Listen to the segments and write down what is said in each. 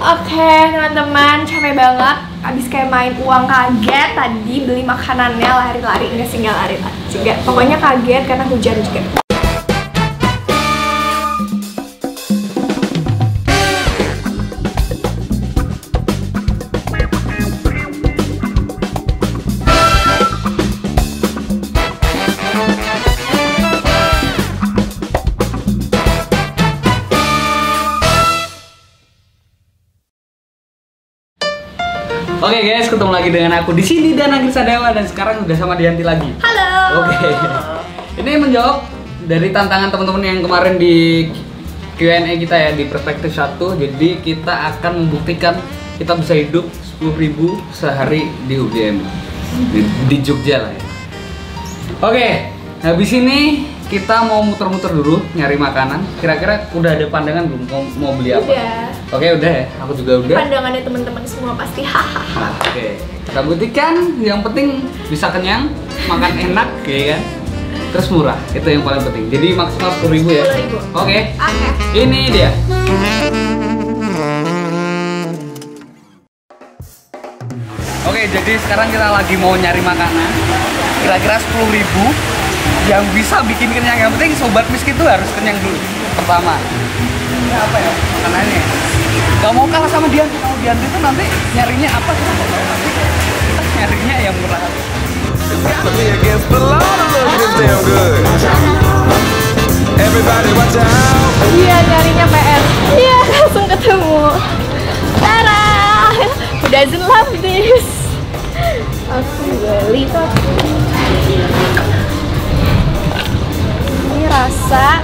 Oke teman-teman capek banget. Abis kayak main uang kaget Tadi beli makanannya lari-lari nggak lari-lari juga. Pokoknya kaget karena hujan juga Oke guys, ketemu lagi dengan aku di sini dan Agri Sadewa dan sekarang udah sama Dianti lagi. Halo Oke. Ini menjawab dari tantangan teman-teman yang kemarin di Q&A kita ya di perspektif satu. Jadi kita akan membuktikan kita bisa hidup 10.000 sehari di UGM di, di Jogja lah ya. Oke, habis ini kita mau muter-muter dulu nyari makanan. Kira-kira udah ada pandangan belum mau, mau beli apa? Udah Oke, udah ya. Aku juga udah. Pandangannya teman-teman semua pasti hahaha Oke, kita buktikan yang penting bisa kenyang, makan enak, ya kan? Terus murah, itu yang paling penting. Jadi maksimal 10.000 ribu ya. 10.000. Oke, Oke ini dia. Oke, jadi sekarang kita lagi mau nyari makanan. Kira-kira 10.000 ribu yang bisa bikin kenyang. Yang penting sobat miskin itu harus kenyang dulu. Pertama. Ini apa ya? Makanannya. Gak mau kalah sama Dian. Kalau Dian itu nanti nyarinya apa? Kita nggak tahu. Nanti kita nyarinya yang murah. Iya nyarinya PR Iya langsung ketemu Tara Who doesn't love this Aku beli tuh Ini rasa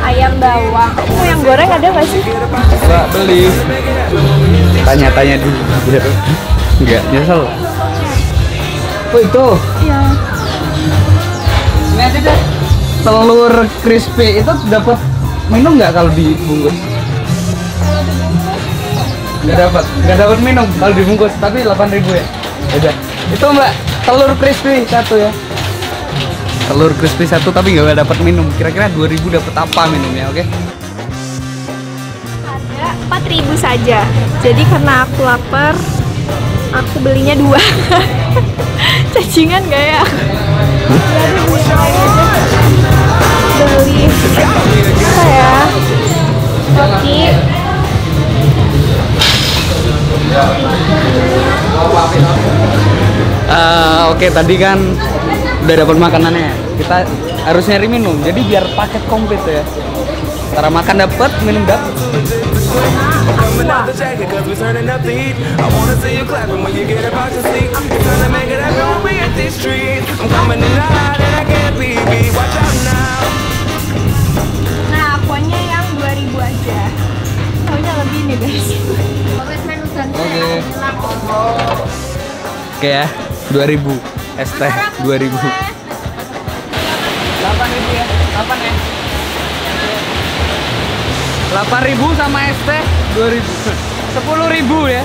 ayam bawang Oh yang goreng ada gak sih? Mbak beli. Tanya-tanya dulu. Biar enggak nyesel. Oh itu. Iya Ini aja deh. Telur crispy itu dapat minum nggak kalau dibungkus? Nggak dapat, nggak dapat minum kalau dibungkus. Tapi 8.000 ya. Udah. Itu mbak telur crispy satu ya. Telur crispy satu tapi nggak dapat minum. Kira-kira 2.000 dapat apa minumnya? Oke? Ada 4000 saja Jadi karena aku lapar Aku belinya dua Cacingan gak ya? Beli Apa ya? Roti Eh, Oke tadi kan udah dapat makanannya. Kita harus nyari minum. Jadi biar paket komplit ya. Cara makan dapat, minum dapat. Nah akuanya yang 2000 aja lebih nih guys Oke. Oke ya, 2000 es teh 2000. 8000 ya, 8 ya. 8000 sama es teh 2000. 10000 ya.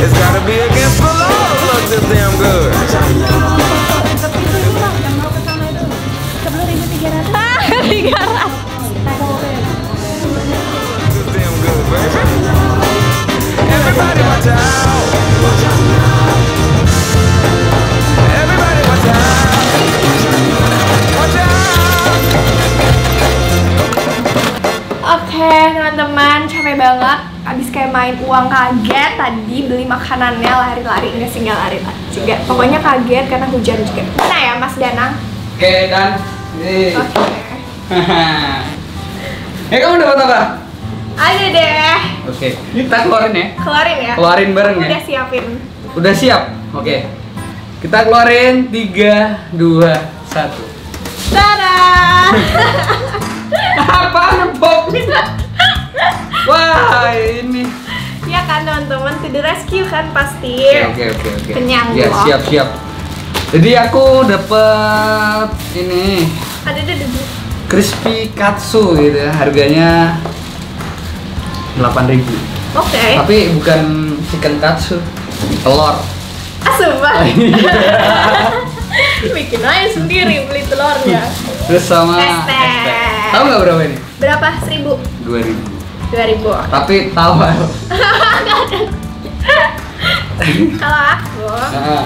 It's gotta be against the law to look this damn good. Ah, 300 This damn teman-teman capek banget. Abis kayak main uang kaget Tadi beli makanannya lari-lari nggak lari-lari juga. Pokoknya kaget karena hujan juga. Mana ya Mas Danang? Oke, dan. Ini. Oke. Ya kamu dapat apa? Ada deh Oke, kita keluarin ya. Keluarin ya Keluarin bareng Aku ya. Udah siapin Udah siap? Oke. Kita keluarin 3 2 1. Tada Apa ngebok? Wah, ini. Ya kan teman-teman To the rescue kan pasti Oke, oke, oke, oke. Kenyang Ya, loh. siap, siap. Jadi aku dapat ini Ada deh crispy katsu gitu ya. Harganya 8.000. Oke Tapi bukan chicken katsu, telur. Ah sumpah Iya. Bikin aja sendiri beli telurnya Terus sama Tahu nggak berapa ini? Berapa? Seribu? 2000. Dua ribu. Tapi tawar. Kalau aku, Nah,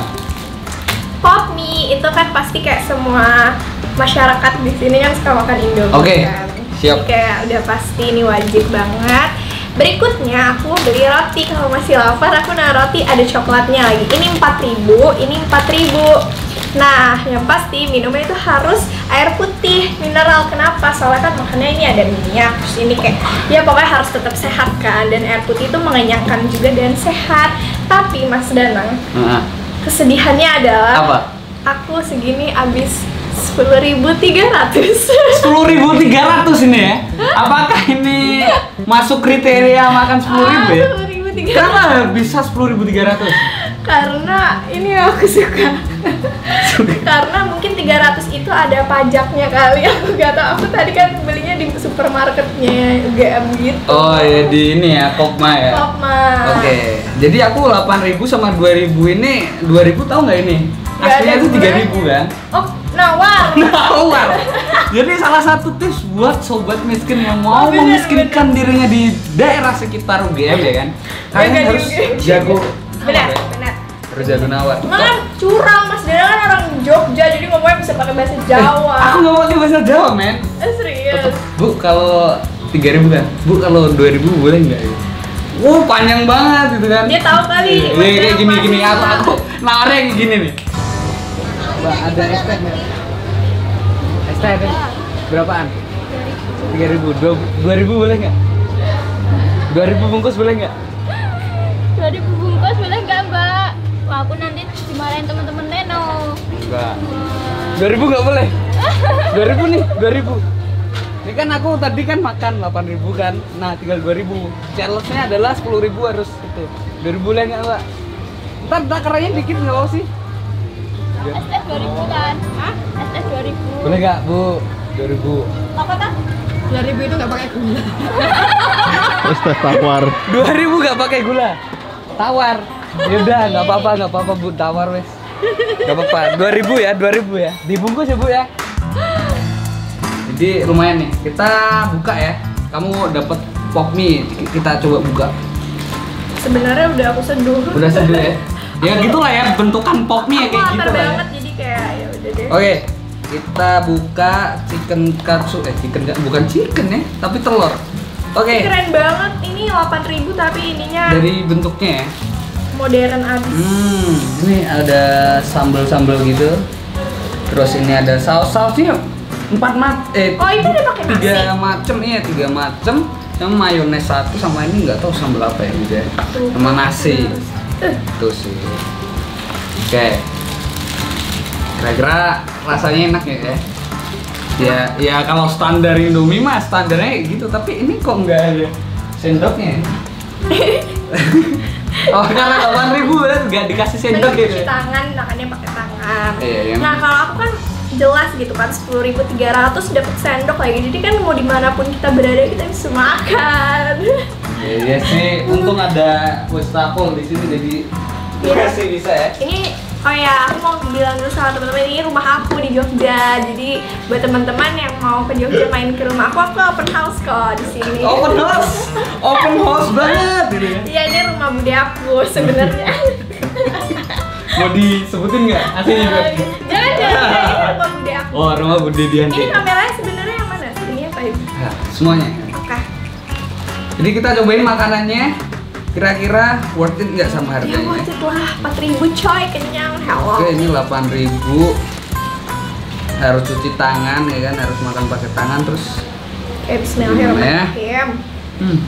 pop mie itu kan pasti kayak semua masyarakat di sini kan suka makan Indomie Oke, kan. siap. Jadi kayak udah pasti ini wajib banget. Berikutnya aku beli roti kalau masih lapar aku nah roti ada coklatnya lagi. Ini 4000, ini 4000. Nah, yang pasti minumnya itu harus air putih mineral. Kenapa? Soalnya kan makannya ini ada minyak, terus ini kayak ya pokoknya harus tetap sehat kan. Dan air putih itu mengenyangkan juga dan sehat. Tapi Mas Danang, nah. kesedihannya adalah Apa? aku segini abis 10.300 10.300 ini ya? Apakah ini masuk kriteria makan 10.000 ya? 10.300 Kenapa bisa 10.300? karena ini aku suka karena mungkin 300 itu ada pajaknya kali aku gak tau aku tadi kan belinya di supermarketnya UGM gitu Oh ya di ini ya, Kokma ya? Pokma Oke, jadi aku 8.000 sama 2.000 ini 2.000 tahu nggak ini? Aslinya itu gunanya. 3.000 kan? oh nawar Nawar. Jadi salah satu tips buat sobat miskin yang mau Oh, bener, memiskinkan dirinya di daerah sekitar UGM ya kan? Kalian Nggak di harus UGM. jago benar ya? benar Harus jago nawar. Cuma kan curang mas Dana kan orang Jogja jadi ngomongnya bisa pakai bahasa Jawa Eh, aku nggak pakai bahasa Jawa, men. eh, serius Bu, kalau 3.000 kan? Bu, kalau 2.000 boleh nggak ya? Wow, panjang banget gitu kan? Dia tahu kali, Iya, kayak Dana gini pasti gini aku aku kayak gini nih. Mbak, ada teh nggak? Es teh ada? Berapaan? 3.000, 2.000 boleh nggak? 2.000 bungkus boleh nggak? 2000 bungkus boleh nggak mbak? Wah aku nanti dimarahin teman-teman Neno. Enggak. 2000 nggak boleh. 2000 nih, 2000. Ini kan aku tadi kan makan 8000 kan. Nah, tinggal 2000. Challenge-nya adalah 10000 harus itu. 2000 boleh nggak, Mbak? Ntar takarnya dikit nggak apa sih? Es teh 2000 kan? Hah? Teh 2000. Boleh nggak, Bu? 2000. Apa kan? 2000 itu nggak pakai gula teh tawar. 2000 nggak pakai gula. Tawar. Ya udah, nggak apa-apa, nggak apa-apa, Bu. Tawar wes. Nggak apa-apa. 2000 ya, 2000 ya. Dibungkus ya, Bu ya. Jadi lumayan nih. Kita buka ya. Kamu dapat pop mie. Kita coba buka. sebenarnya udah aku seduh Udah seduh ya. Ya gitulah ya bentukan pop mie ya aku kayak gitu lah ya. banget jadi kayak ya udah deh Oke, kita buka chicken katsu eh chicken bukan chicken ya, tapi telur. Oke. Ini keren banget ini 8000 tapi ininya Dari bentuknya ya. modern abis Hmm, ini ada sambal-sambal gitu. Terus ini ada saus-sausnya empat mat eh Oh, itu udah pakai tiga nasi? macem iya tiga macem yang mayones satu sama ini nggak tahu sambal apa ya gitu ya sama nasi itu sih. Oke. Kira-kira rasanya enak ya ya? Ya ya kalau standar Indomie mah standarnya gitu tapi ini kok nggak ada sendoknya ya? oh karena delapan ribu kan nggak dikasih sendok gitu cuci tangan makannya pakai tangan. Iya, iya. nah kalau aku kan jelas gitu kan 10.300 dapat sendok lagi. Jadi kan mau di mana pun kita berada kita bisa makan Iya iya sih, untung ada wastafel di sini jadi Iya. masih bisa ya. ini oh ya aku mau bilang dulu sama teman-teman ini rumah aku di Jogja jadi buat teman-teman yang mau ke Jogja main ke rumah aku aku open house kok di sini Open house, open house banget gitu ya. Iya ini rumah bude aku sebenarnya. Mau disebutin nggak aslinya juga? Jangan jangan ini rumah bude aku. Oh rumah Budi Dianti. Ini kameranya sebenarnya yang mana? Ini apa itu? Nah, semuanya. Jadi kita cobain makanannya. Kira-kira worth it nggak sama Ya harganya? waktu itu lah 4000 coy kenyang hello. Oke ini 8000 harus cuci tangan ya kan harus makan pakai tangan terus Oke Bismillahirrahmanirrahim. hmm,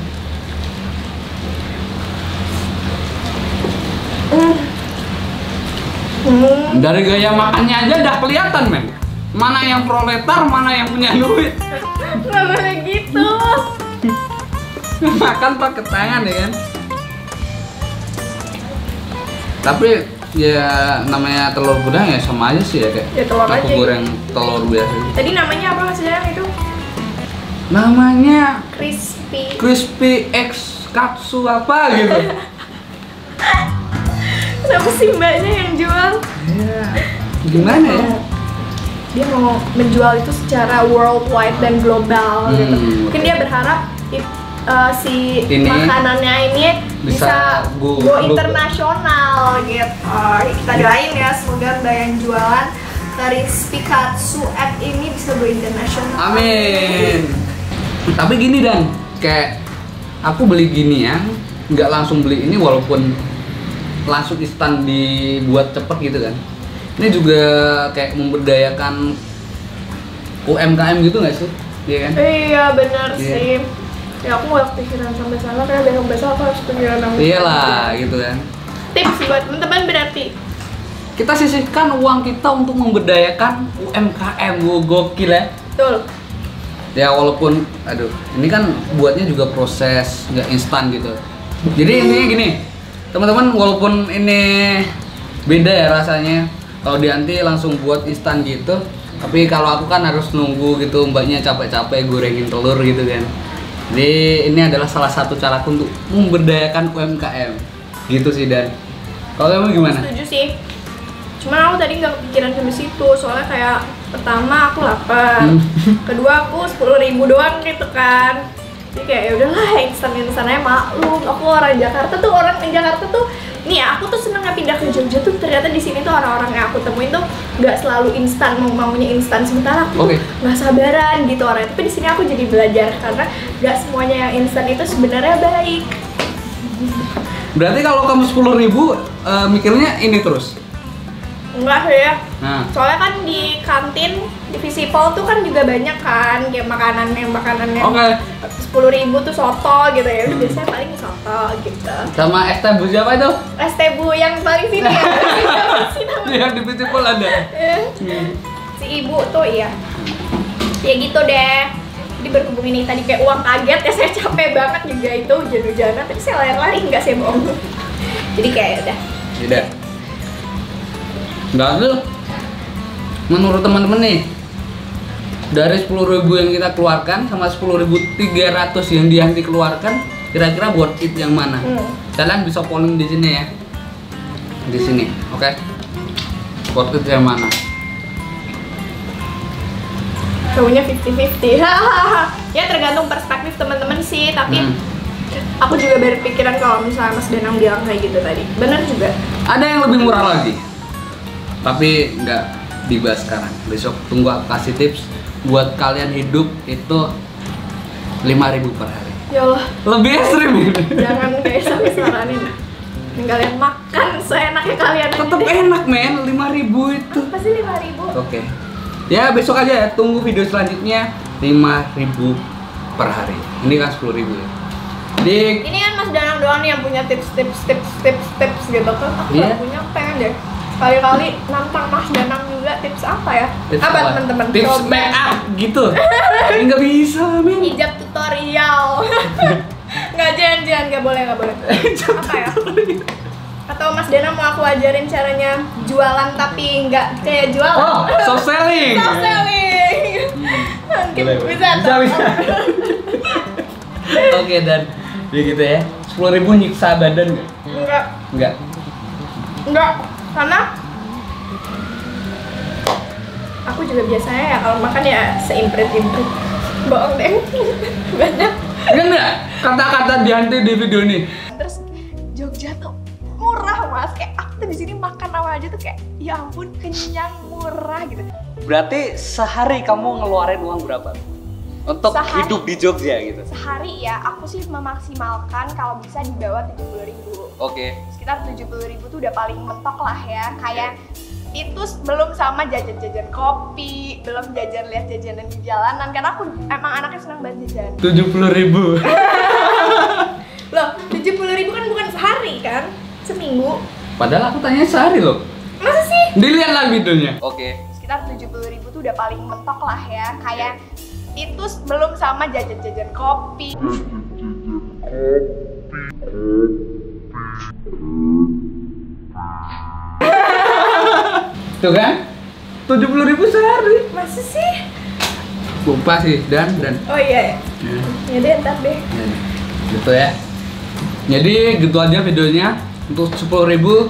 Hmm. Hmm. dari gaya makannya aja udah kelihatan men mana yang proletar mana yang punya duit Nggak boleh gitu. makan pakai tangan ya kan tapi ya namanya telur gudang ya sama aja sih ya kayak Ya, telur aku aja. goreng telur biasa gitu. Tadi namanya apa mas Jaya itu? namanya Crispy. crispy X katsu apa gitu Kenapa sih mbaknya yang jual? ya gimana ya dia mau menjual itu secara worldwide dan global Hmm, gitu. Mungkin dia berharap uh, si Ini makanannya ini bisa bisa, go- internasional gitu. Kita doain ya semoga mbak yang jualan dari Spikatsu app ini bisa go internasional. Amin. Tapi gini dan kayak aku beli gini ya, nggak langsung beli ini walaupun langsung instan dibuat cepet gitu kan. Ini juga kayak memberdayakan UMKM gitu nggak sih? Iya kan? Iya benar Iya. sih. Ya aku nggak kepikiran sampai sana karena besok besok aku harus pikiran sama Iyalah gitu kan. Tips buat teman-teman berarti Kita sisihkan uang kita untuk memberdayakan UMKM, Wow, gokil ya. betul. ya walaupun aduh ini kan buatnya juga proses nggak instan gitu jadi intinya gini teman-teman walaupun ini beda ya rasanya kalau di anti langsung buat instan gitu tapi kalau aku kan harus nunggu gitu mbaknya capek-capek gorengin telur gitu kan jadi ini adalah salah satu caraku untuk memberdayakan UMKM gitu sih dan kalau kamu gimana Setuju sih. Cuman aku tadi nggak kepikiran sampai situ soalnya kayak pertama aku lapar, Hmm. kedua aku sepuluh ribu doang gitu kan. Jadi kayak ya udahlah instan instan aja maklum. Aku orang Jakarta tuh orang di Jakarta tuh nih ya aku tuh seneng pindah ke Jogja tuh. Ternyata di sini tuh orang-orang yang aku temuin tuh nggak selalu instan mau maunya instan. Sementara aku tuh nggak sabaran gitu orang tapi di sini aku jadi belajar karena nggak semuanya yang instan itu sebenarnya baik. Berarti kalau kamu sepuluh ribu eh, mikirnya ini terus enggak sih ya nah Soalnya kan di kantin di Visipol tuh kan juga banyak kan kayak makanan yang makanannya oke sepuluh ribu tuh soto gitu ya. Udah biasanya paling soto gitu. sama es teh Bu siapa itu Es teh bu yang paling sini ya. Iya di Pitipul ada. Eh, si ibu tuh iya. Ya gitu deh. Jadi berhubung ini tadi kayak uang kaget ya saya capek banget juga itu hujan-hujanan tapi saya lari-lari nggak saya bohong. Jadi kayak udah Tidak. Enggak tuh. Menurut teman-teman nih, dari 10.000 yang kita keluarkan sama 10.300 yang Dianti keluarkan, kira-kira worth it yang mana? Hmm. Kalian bisa polling di sini ya. Di sini, oke? Worth it yang mana? Kayaknya 50-50 Ya tergantung perspektif teman-teman sih Tapi Hmm. aku juga berpikiran kalau misalnya Mas Danang bilang kayak gitu tadi Bener juga Ada yang lebih murah lagi. Tapi nggak dibahas sekarang. Besok tunggu aku kasih tips buat kalian hidup itu 5000 per hari. Ya Allah Lebih ekstrim jangan kayak sampai saranin kalian makan seenaknya kalian Tetap enak men, 5000 itu. Pasti 5 ribu Oke. Ya besok aja ya, tunggu video selanjutnya 5000 per hari. Ini kan 10000 ya. Di Ini kan Mas Danang doang nih yang punya tips-tips tips-tips tips gitu kan Aku Iya. nggak punya pengen deh Kali-kali nantang Mas Danang juga tips apa ya? tips apa teman-teman? Tips Coba. make up gitu. Ini nggak bisa men. hijab tutorial nggak jangan jangan nggak boleh nggak boleh apa ya atau Mas Dana mau aku ajarin caranya jualan tapi nggak kayak jualan Oh, soft selling. Soft selling mungkin Boleh, bisa Bisa, bisa. Oke dan ya gitu ya. 10.000 nyiksa badan nggak? nggak Enggak. nggak karena aku juga biasanya ya kalau makan ya seimprit imprit bohong deh banyak Enggak. Kata-kata dianti di video ini. terus Jogja tuh murah mas kayak aku tuh di sini makan apa aja tuh kayak ya ampun kenyang murah gitu Berarti sehari kamu ngeluarin uang berapa? Untuk Sehari? hidup di Jogja gitu. sehari ya aku sih memaksimalkan kalau bisa di bawah tujuh puluh ribu Oke. sekitar tujuh puluh ribu tuh udah paling mentok lah ya kayak itu s- belum sama jajan-jajan kopi belum jajan lihat jajanan di jalanan karena aku emang anaknya senang banget jajan 70 ribu. loh tujuh puluh ribu kan bukan sehari kan seminggu Padahal aku tanya sehari loh. masa sih Dilihatlah videonya. Oke. sekitar tujuh puluh ribu tuh udah paling mentok lah ya kayak itu belum sama jajan-jajan kopi Tuh kan? 70 ribu sehari. masa sih Lupa sih dan dan. oh iya ya Ya. deh ntar deh Ya, gitu ya jadi gitu aja videonya untuk 10.000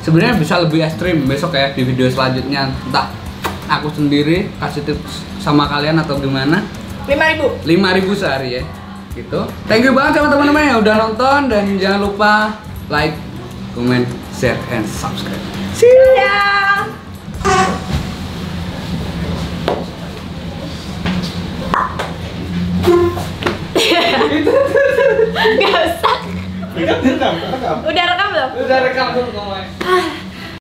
sebenarnya bisa lebih ekstrim besok ya di video selanjutnya entah aku sendiri kasih tips sama kalian atau gimana? 5000 5000 sehari ya gitu. Thank you banget sama teman-teman yang udah nonton dan jangan lupa like comment share and subscribe. Dadah. Gak usah. Udah rekam belum? udah rekam tuh ngomongnya